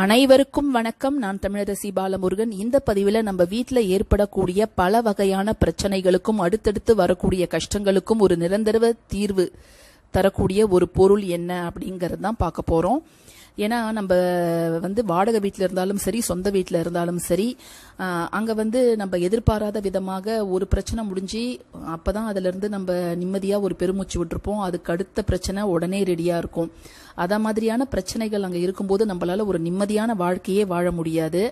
அனைவருக்கும் வணக்கம். நான் தமிழரசி பாலமுருகன். இந்த பதிவில் நம்ம வீட்டில் ஏற்படக்கூடிய பல வகையான பிரச்சனைகளுக்கும் அடுத்தடுத்து வரக்கூடிய கஷ்டங்களுக்கும் ஒரு நிரந்தர தீர்வு தரக்கூடிய ஒரு பொருள் என்ன அப்படிங்கறது தான் பார்க்க போறோம். ஏன்னா நம்ம வந்து வாடகை வீட்டில் இருந்தாலும் சரி சொந்த வீட்டில் இருந்தாலும் சரி அங்கே வந்து நம்ம எதிர்பாராத விதமாக ஒரு பிரச்சனை முடிஞ்சு அப்போ தான் அதிலிருந்து நம்ம நிம்மதியாக ஒரு பெருமூச்சு விட்டுருப்போம். அதுக்கு அடுத்த பிரச்சனை உடனே ரெடியாக இருக்கும். அத மாதிரியான பிரச்சனைகள் அங்கே இருக்கும்போது நம்மளால ஒரு நிம்மதியான வாழ்க்கையே வாழ முடியாது.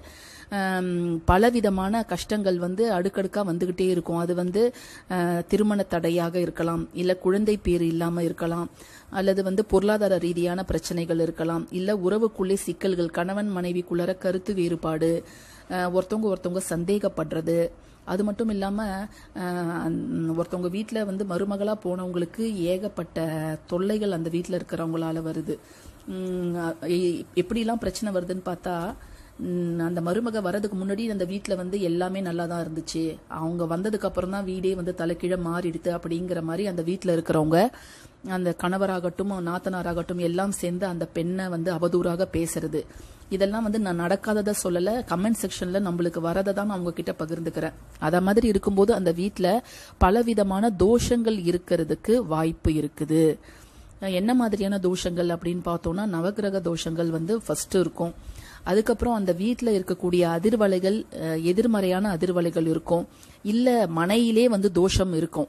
பலவிதமான கஷ்டங்கள் வந்து அடுக்கடுக்காக வந்துகிட்டே இருக்கும். அது வந்து திருமண தடையாக இருக்கலாம் இல்லை குழந்தை பேர் இல்லாமல் இருக்கலாம் அல்லது வந்து பொருளாதார ரீதியான பிரச்சனைகள் இருக்கலாம் இல்லை உறவுக்குள்ளே சிக்கல்கள் கணவன் மனைவிக்குள்ளர கருத்து வேறுபாடு ஒருத்தவங்க ஒருத்தவங்க சந்தேகப்படுறது அது மட்டும் இல்லாமல் ஒருத்தவங்க வீட்டில் வந்து மருமகளாக போனவங்களுக்கு ஏகப்பட்ட தொல்லைகள் அந்த வீட்டில் இருக்கிறவங்களால வருது. எப்படிலாம் பிரச்சனை வருதுன்னு பார்த்தா அந்த மருமக வரதுக்கு முன்னாடி அந்த வீட்டில் வந்து எல்லாமே நல்லா தான் இருந்துச்சு. அவங்க வந்ததுக்கு அப்புறம் தான் வீடே வந்து தலைக்கீழ மாறிடுது அப்படிங்கிற மாதிரி அந்த வீட்டில் இருக்கிறவங்க அந்த கணவராகட்டும் நாத்தனாராகட்டும் எல்லாம் சேர்ந்து அந்த பெண்ணை வந்து அவதூறாக பேசுறது. இதெல்லாம் வந்து நான் நடக்காததை சொல்லல. கமெண்ட் செக்ஷன்ல நம்மளுக்கு வரதை தான் நான் உங்ககிட்ட பகிர்ந்துக்கிறேன். அத மாதிரி இருக்கும்போது அந்த வீட்டில் பலவிதமான தோஷங்கள் இருக்கிறதுக்கு வாய்ப்பு இருக்குது. என்ன மாதிரியான தோஷங்கள் அப்படின்னு பார்த்தோம்னா நவகிரக தோஷங்கள் வந்து ஃபர்ஸ்ட் இருக்கும். அதுக்கப்புறம் அந்த வீட்டில் இருக்கக்கூடிய அதிர்வலைகள் எதிர்மறையான அதிர்வலைகள் இருக்கும். இல்லை மனையிலே வந்து தோஷம் இருக்கும்.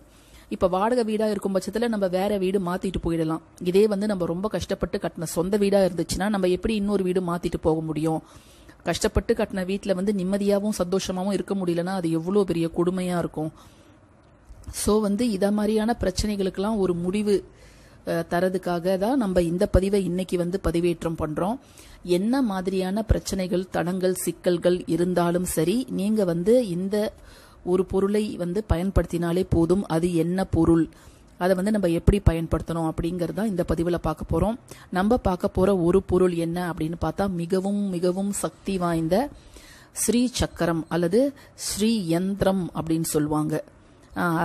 இப்போ வாடகை வீடாக இருக்கும் பட்சத்தில் நம்ம வேற வீடு மாற்றிட்டு போயிடலாம். இதே வந்து நம்ம ரொம்ப கஷ்டப்பட்டு கட்டின சொந்த வீடாக இருந்துச்சுன்னா நம்ம எப்படி இன்னொரு வீடு மாற்றிட்டு போக முடியும்? கஷ்டப்பட்டு கட்டின வீட்டில் வந்து நிம்மதியாகவும் சந்தோஷமாகவும் இருக்க முடியலன்னா அது எவ்வளோ பெரிய கொடுமையாக இருக்கும். ஸோ வந்து இதை மாதிரியான பிரச்சனைகளுக்கெல்லாம் ஒரு முடிவு தரதுக்காக தான் நம்ம இந்த பதிவை இன்னைக்கு வந்து பதிவேற்றம் பண்றோம். என்ன மாதிரியான பிரச்சனைகள் தடங்கள் சிக்கல்கள் இருந்தாலும் சரி நீங்க வந்து இந்த ஒரு பொருளை வந்து பயன்படுத்தினாலே போதும். அது என்ன பொருள்? அதை வந்து நம்ம எப்படி பயன்படுத்தணும் அப்படிங்கிறது தான் இந்த பதிவில் பார்க்க போகிறோம் நம்ம பார்க்க போகிற ஒரு பொருள் என்ன அப்படின்னு பார்த்தா மிகவும் மிகவும் சக்தி வாய்ந்த ஸ்ரீ சக்கரம் அல்லது ஸ்ரீ யந்திரம் அப்படின்னு சொல்லுவாங்க.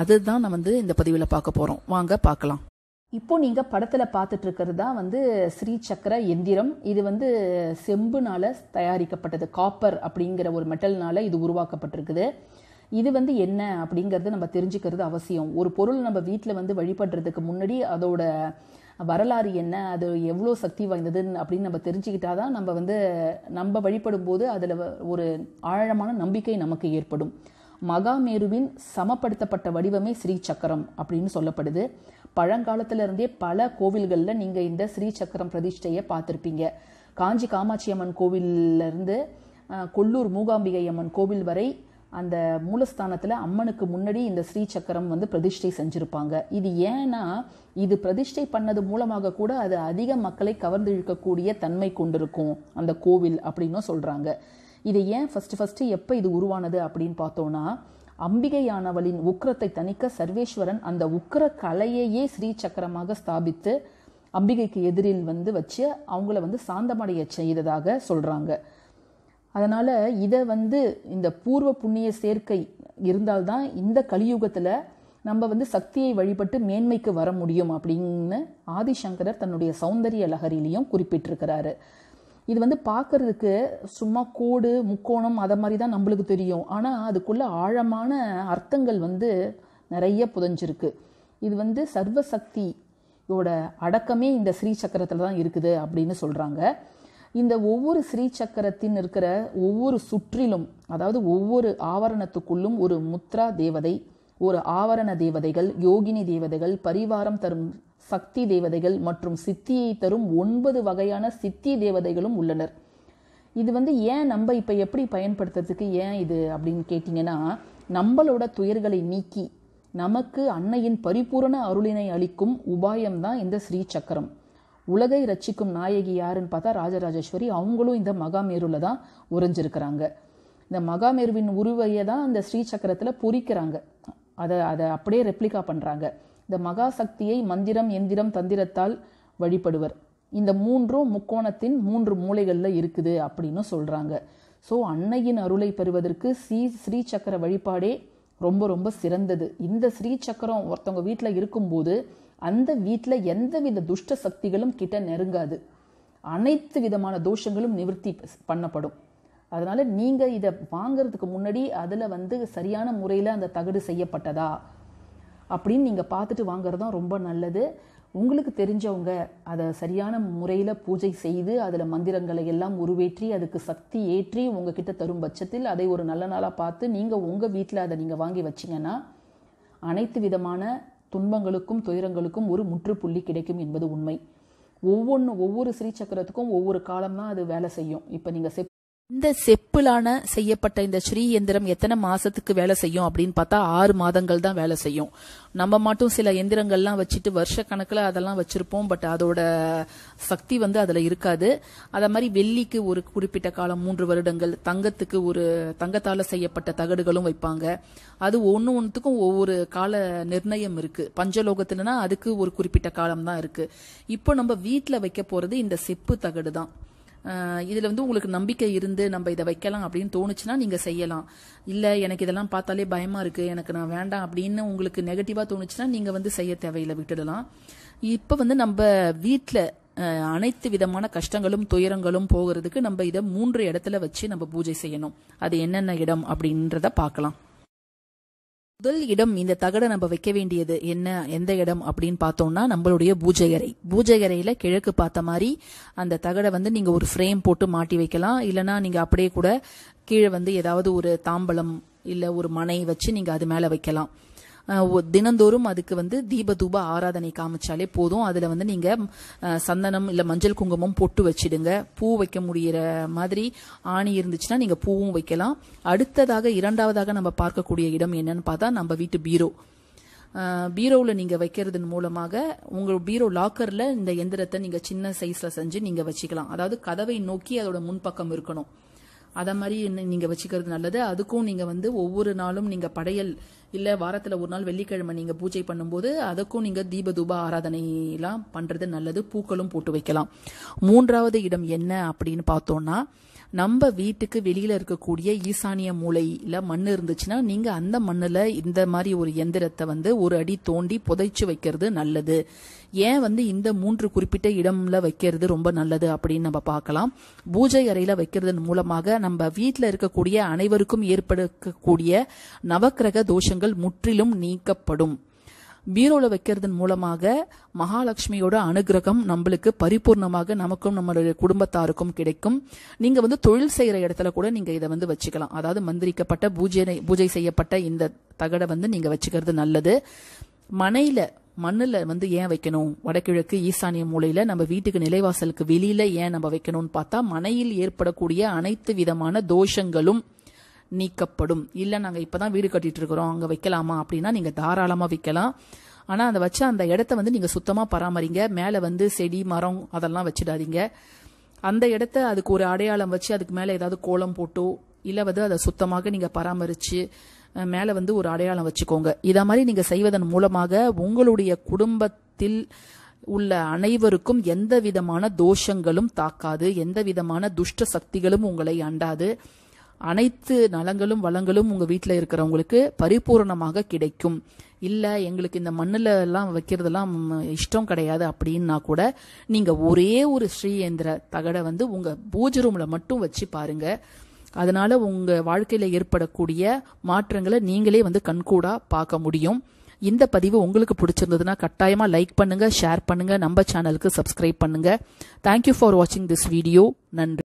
அதுதான் நம்ம வந்து இந்த பதிவில் பார்க்க போகிறோம் வாங்க பார்க்கலாம். இப்போ நீங்க படத்துல பார்த்துட்டு இருக்கிறது தான் வந்து ஸ்ரீ சக்கர எந்திரம். இது வந்து செம்புனால தயாரிக்கப்பட்டது. காப்பர் அப்படிங்கிற ஒரு மெட்டல்னால இது உருவாக்கப்பட்டிருக்குது. இது வந்து என்ன அப்படிங்கறத நம்ம தெரிஞ்சுக்கிறது அவசியம். ஒரு பொருள் நம்ம வீட்டில் வந்து வழிபடுறதுக்கு முன்னாடி அதோட வரலாறு என்ன அது எவ்வளோ சக்தி வாய்ந்ததுன்னு அப்படின்னு நம்ம தெரிஞ்சுக்கிட்டாதான் நம்ம வந்து நம்ம வழிபடும் போது அதில் ஒரு ஆழமான நம்பிக்கை நமக்கு ஏற்படும். மகாமேருவின் சமப்படுத்தப்பட்ட வடிவமே ஸ்ரீ சக்கரம் அப்படின்னு சொல்லப்படுது. பழங்காலத்திலிருந்தே பல கோவில்களில் நீங்கள் இந்த ஸ்ரீ சக்கரம் பிரதிஷ்டையை பார்த்துருப்பீங்க. காஞ்சி காமாட்சி அம்மன் கோவிலிருந்து இருந்து கொல்லூர் மூகாம்பிகை அம்மன் கோவில் வரை அந்த மூலஸ்தானத்தில் அம்மனுக்கு முன்னாடி இந்த ஸ்ரீ சக்கரம் வந்து பிரதிஷ்டை செஞ்சுருப்பாங்க. இது ஏன்னா இது பிரதிஷ்டை பண்ணது மூலமாக கூட அது அதிக மக்களை கவர்ந்து இழுக்கக்கூடிய தன்மை கொண்டிருக்கும் அந்த கோவில் அப்படின்னும் சொல்கிறாங்க இது ஏன் ஃபஸ்ட்டு ஃபஸ்ட்டு எப்போ இது உருவானது அப்படின்னு பார்த்தோன்னா அம்பிகையானவளின் உக்கிரத்தை தணிக்க சர்வேஸ்வரன் அந்த உக்கிர கலையையே ஸ்ரீ சக்கரமாக ஸ்தாபித்து அம்பிகைக்கு எதிரில் வந்து வச்சு அவங்கள வந்து சாந்தமடைய செய்ததாக சொல்கிறாங்க அதனால் இதை வந்து இந்த பூர்வ புண்ணிய சேர்க்கை இருந்தால்தான் இந்த கலியுகத்தில் நம்ம வந்து சக்தியை வழிபட்டு மேன்மைக்கு வர முடியும் அப்படின்னு ஆதிசங்கரர் தன்னுடைய சௌந்தரிய லகரிலையும் குறிப்பிட்டிருக்கிறாரு. இது வந்து பார்க்கறதுக்கு சும்மா கோடு முக்கோணம் அதை மாதிரி தான் நம்மளுக்கு தெரியும். ஆனால் அதுக்குள்ள ஆழமான அர்த்தங்கள் வந்து நிறைய புதைஞ்சிருக்கு. இது வந்து சர்வசக்தியோட அடக்கமே இந்த ஸ்ரீ சக்கரத்தில் தான் இருக்குது அப்படின்னு சொல்கிறாங்க இந்த ஒவ்வொரு ஸ்ரீ சக்கரத்தின் இருக்கிற ஒவ்வொரு சுற்றிலும் அதாவது ஒவ்வொரு ஆவரணத்துக்குள்ளும் ஒரு முத்ரா தேவதை ஒரு ஆவரண தேவதைகள் யோகினி தேவதைகள் பரிவாரம் தரும் சக்தி தேவதைகள் மற்றும் சித்தியை தரும் ஒன்பது வகையான சித்தி தேவதைகளும் உள்ளனர். இது வந்து ஏன் நம்ம இப்போ எப்படி பயன்படுத்துறதுக்கு ஏன் இது அப்படின்னு கேட்டிங்கன்னா நம்மளோட துயர்களை நீக்கி நமக்கு அன்னையின் பரிபூரண அருளினை அளிக்கும் உபாயம்தான் இந்த ஸ்ரீ சக்கரம். உலகை ரட்சிக்கும் நாயகி யாருன்னு பார்த்தா ராஜராஜேஸ்வரி. அவங்களும் இந்த மகாமேருவில் தான் உறைஞ்சிருக்கிறாங்க. இந்த மகாமேருவின் உருவையை தான் அந்த ஸ்ரீ சக்கரத்தில் பொறிக்கிறாங்க. அதை அதை அப்படியே ரெப்ளிகா பண்ணுறாங்க இந்த மகா சக்தியை மந்திரம் எந்திரம் தந்திரத்தால் வழிபடுவர். இந்த மூன்றும் முக்கோணத்தின் மூன்று மூலைகளில் இருக்குது அப்படின்னு சொல்கிறாங்க ஸோ அன்னையின் அருளை பெறுவதற்கு ஸ்ரீ ஸ்ரீ சக்கர வழிபாடே ரொம்ப ரொம்ப சிறந்தது. இந்த ஸ்ரீ சக்கரம் ஒருத்தவங்க வீட்டில் இருக்கும்போது அந்த வீட்டில் எந்தவித துஷ்ட சக்திகளும் கிட்ட நெருங்காது. அனைத்து விதமான தோஷங்களும் நிவர்த்தி பண்ணப்படும். அதனால் நீங்கள் இதை வாங்குறதுக்கு முன்னாடி அதில் வந்து சரியான முறையில் அந்த தகடு செய்யப்பட்டதா? அப்படின்னு நீங்கள் பார்த்துட்டு வாங்குறது தான் ரொம்ப நல்லது. உங்களுக்கு தெரிஞ்சவங்க அதை சரியான முறையில் பூஜை செய்து அதில் மந்திரங்களை எல்லாம் உருவேற்றி அதுக்கு சக்தி ஏற்றி உங்ககிட்ட தரும் பட்சத்தில் அதை ஒரு நல்ல நாளாக பார்த்து நீங்கள் உங்கள் வீட்டில் அதை நீங்கள் வாங்கி வச்சிங்கன்னா அனைத்து விதமான துன்பங்களுக்கும் துயரங்களுக்கும் ஒரு முற்றுப்புள்ளி கிடைக்கும் என்பது உண்மை. ஒவ்வொன்று ஒவ்வொரு ஸ்ரீ சக்கரத்துக்கும் ஒவ்வொரு காலம் தான் அது வேலை செய்யும். இப்போ நீங்கள் செப் இந்த செப்புலான செய்யப்பட்ட இந்த ஸ்ரீ எந்திரம் எத்தனை மாசத்துக்கு வேலை செய்யும் அப்படின்னு பார்த்தா ஆறு மாதங்கள் தான் வேலை செய்யும். நம்ம மட்டும் சில எந்திரங்கள்லாம் வச்சுட்டு வருஷ கணக்கில் அதெல்லாம் வச்சிருப்போம் பட் அதோட சக்தி வந்து அதில் இருக்காது. அதே மாதிரி வெள்ளிக்கு ஒரு குறிப்பிட்ட காலம் மூன்று வருடங்கள் தங்கத்துக்கு ஒரு தங்கத்தால் செய்யப்பட்ட தகடுகளும் வைப்பாங்க. அது ஒன்று ஒன்றுத்துக்கும் ஒவ்வொரு கால நிர்ணயம் இருக்கு. பஞ்சலோகத்துலனா அதுக்கு ஒரு குறிப்பிட்ட காலம் தான் இருக்கு. இப்போ நம்ம வீட்டில் வைக்க போறது இந்த செப்பு தகடு தான் இதில் வந்து உங்களுக்கு நம்பிக்கை இருந்து நம்ம இதை வைக்கலாம் அப்படின்னு தோணுச்சுன்னா நீங்க செய்யலாம். இல்லை எனக்கு இதெல்லாம் பார்த்தாலே பயமா இருக்கு எனக்கு நான் வேண்டாம் அப்படின்னு உங்களுக்கு நெகட்டிவா தோணுச்சுன்னா நீங்க வந்து செய்ய தேவையில்லை விட்டுடலாம். இப்போ வந்து நம்ம வீட்டில் அனைத்து விதமான கஷ்டங்களும் துயரங்களும் போகிறதுக்கு நம்ம இதை மூன்று இடத்துல வச்சு நம்ம பூஜை செய்யணும். அது என்னென்ன இடம் அப்படின்றத பார்க்கலாம். முதல் இடம் இந்த தகடை நம்ம வைக்க வேண்டியது என்ன எந்த இடம் அப்படின்னு பார்த்தோம்னா நம்மளுடைய பூஜை அறை. பூஜை அறையில கிழக்கு பார்த்த மாதிரி அந்த தகடை வந்து நீங்க ஒரு ஃப்ரேம் போட்டு மாட்டி வைக்கலாம். இல்லைன்னா நீங்க அப்படியே கூட கீழே வந்து ஏதாவது ஒரு தாம்பலம் இல்ல ஒரு மனை வச்சு நீங்க அது மேல வைக்கலாம். தினந்தோறும் அதுக்கு வந்து தீப தூப ஆராதனை காமிச்சாலே போதும். அதுல வந்து நீங்க சந்தனம் இல்ல மஞ்சள் குங்குமம் பொட்டு வச்சிடுங்க. பூ வைக்க முடிகிற மாதிரி ஆணி இருந்துச்சுன்னா நீங்க பூவும் வைக்கலாம். அடுத்ததாக இரண்டாவதாக நம்ம பார்க்கக்கூடிய இடம் என்னன்னு பார்த்தா நம்ம வீட்டு பீரோ. பீரோவில் நீங்கள் வைக்கிறதன் மூலமாக உங்கள் பீரோ லாக்கரில் இந்த எந்திரத்தை நீங்கள் சின்ன சைஸில் செஞ்சு நீங்கள் வச்சுக்கலாம். அதாவது கதவை நோக்கி அதோட முன்பக்கம் இருக்கணும். அதை மாதிரி என்ன- வச்சுக்கிறது நல்லது. அதுக்கும் நீங்கள் வந்து ஒவ்வொரு நாளும் நீங்கள் படையல் இல்லை வாரத்தில் ஒரு நாள் வெள்ளிக்கிழமை நீங்கள் பூஜை பண்ணும்போது அதுக்கும் நீங்கள் தீப தூப ஆராதனை பண்ணுறது நல்லது. பூக்களும் போட்டு வைக்கலாம். மூன்றாவது இடம் என்ன அப்படின்னு பார்த்தோன்னா நம்ம வீட்டுக்கு வெளியில இருக்கக்கூடிய ஈசானிய மூலையில மண் இருந்துச்சுன்னா நீங்க அந்த மண்ணுல இந்த மாதிரி ஒரு எந்திரத்தை வந்து ஒரு அடி தோண்டி புதைச்சு வைக்கிறது நல்லது. ஏன் வந்து இந்த மூன்று குறிப்பிட்ட இடம்ல வைக்கிறது ரொம்ப நல்லது அப்படின்னு நம்ம பார்க்கலாம். பூஜை அறையில வைக்கிறதன் மூலமாக நம்ம வீட்டில் இருக்கக்கூடிய அனைவருக்கும் ஏற்படக்கூடிய நவக்கிரக தோஷங்கள் முற்றிலும் நீக்கப்படும். பீரோல வைக்கிறதன் மூலமாக மகாலட்சுமியோட அனுகிரகம் நம்மளுக்கு பரிபூர்ணமாக நமக்கும் நம்மளுடைய குடும்பத்தாருக்கும் கிடைக்கும். நீங்க வந்து தொழில் செய்யற இடத்துல கூட நீங்க இதை வந்து வச்சுக்கலாம். அதாவது மந்திரிக்கப்பட்ட பூஜை பூஜை செய்யப்பட்ட இந்த தகடை வந்து நீங்க வச்சுக்கிறது நல்லது. மனையில மண்ணுல வந்து ஏன் வைக்கணும்? வடகிழக்கு ஈசானிய மூலையில நம்ம வீட்டுக்கு நிலைவாசலுக்கு வெளியில ஏன் நம்ம வைக்கணும்னு பார்த்தா மனையில் ஏற்படக்கூடிய அனைத்து விதமான தோஷங்களும் நீக்கப்படும். இல்லை நாங்கள் இப்போ தான் வீடு கட்டிட்டு இருக்கிறோம். அங்கே வைக்கலாமா அப்படின்னா நீங்கள் தாராளமாக வைக்கலாம் ஆனால் அந்த வச்ச அந்த இடத்த வந்து நீங்கள் சுத்தமாக பராமரிங்க. மேலே வந்து செடி மரம் அதெல்லாம் வச்சிடாதீங்க. அந்த இடத்த அதுக்கு ஒரு அடையாளம் வச்சு அதுக்கு மேலே ஏதாவது கோலம் போட்டோ இல்லை வந்து அதை சுத்தமாக நீங்கள் பராமரித்து மேலே வந்து ஒரு அடையாளம் வச்சுக்கோங்க. இதை மாதிரி நீங்கள் செய்வதன் மூலமாக உங்களுடைய குடும்பத்தில் உள்ள அனைவருக்கும் எந்த விதமான தோஷங்களும் தாக்காது. எந்த விதமான துஷ்ட சக்திகளும் உங்களை அண்டாது. அனைத்து நலங்களும் வளங்களும் உங்க வீட்டில் இருக்கிறவங்களுக்கு பரிபூரணமாக கிடைக்கும். இல்லை எங்களுக்கு இந்த மண்ணில் எல்லாம் வைக்கிறதெல்லாம் இஷ்டம் கிடையாது அப்படின்னா கூட நீங்கள் ஒரே ஒரு ஸ்ரீயந்திர தகடை வந்து உங்கள் பூஜை ரூமில் மட்டும் வச்சு பாருங்க. அதனால உங்கள் வாழ்க்கையில் ஏற்படக்கூடிய மாற்றங்களை நீங்களே வந்து கண்கூடாக பார்க்க முடியும். இந்த பதிவு உங்களுக்கு பிடிச்சிருந்ததுன்னா கட்டாயமாக லைக் பண்ணுங்கள் ஷேர் பண்ணுங்கள் நம்ம சேனலுக்கு சப்ஸ்கிரைப் பண்ணுங்கள் தேங்க்யூ ஃபார் வாட்சிங் திஸ் வீடியோ நன்றி.